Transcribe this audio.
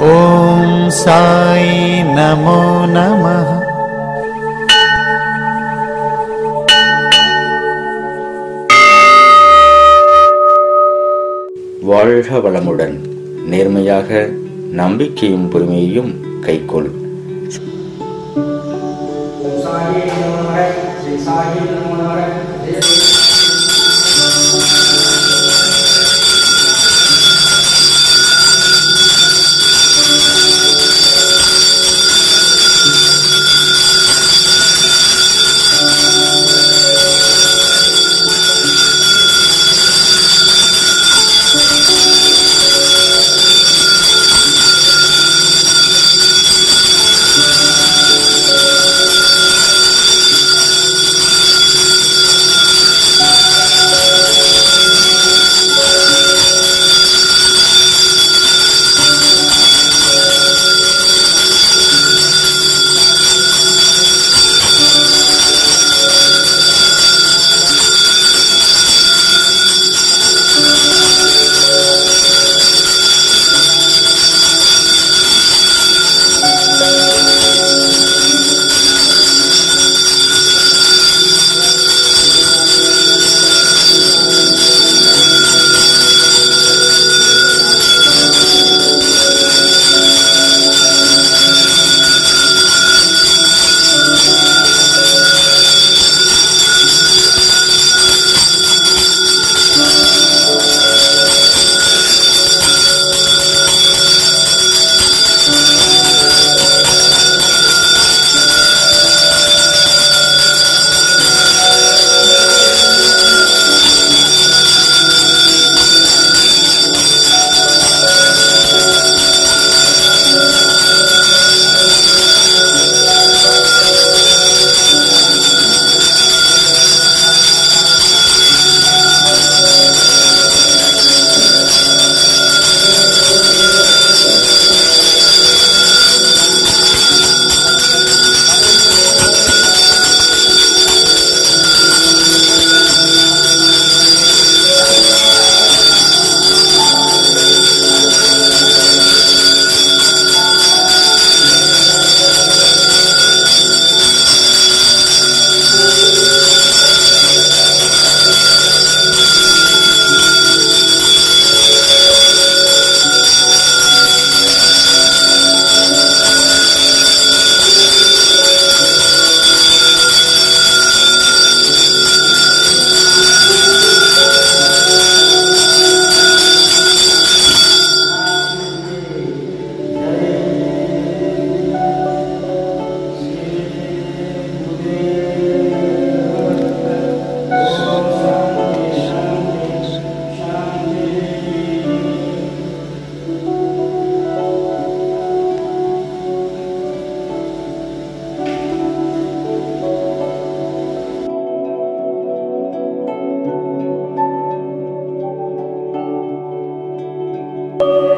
ஓம் சாய் நமோ நம வாழ்க வளமுடன். நேர்மையாக நம்பிக்கையும் பொறுமையையும் கைக்கொள். சாயி நமோ you.